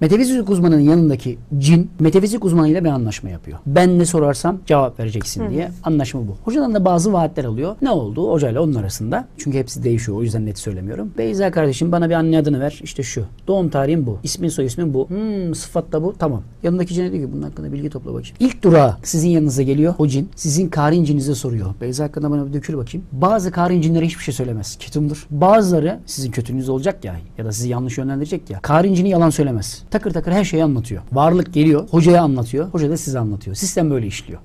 Metafizik uzmanının yanındaki cin metafizik uzmanıyla bir anlaşma yapıyor. Ben ne sorarsam cevap vereceksin diye anlaşma bu. Hocadan da bazı vaatler alıyor. Ne oldu hocayla onun arasında? Çünkü hepsi değişiyor o yüzden net söylemiyorum. Beyza kardeşim bana bir anne adını ver. İşte şu. Doğum tarihim bu. İsmin soy ismin bu. Hmm, sıfat da bu. Tamam. Yanındaki cine diyor ki bunun hakkında bilgi topla bakayım. İlk durağı sizin yanınıza geliyor. O cin sizin karin cininize soruyor. Beyza hakkında bana bir dökül bakayım. Bazı karin cinlere hiçbir şey söylemez. Ketumdur. Bazıları sizin kötünüz olacak ya ya da sizi yanlış yönlendirecek ya. Karin cini yalan söylemez. Takır takır her şeyi anlatıyor. Varlık geliyor. Hocaya anlatıyor. Hoca da size anlatıyor. Sistem böyle işliyor.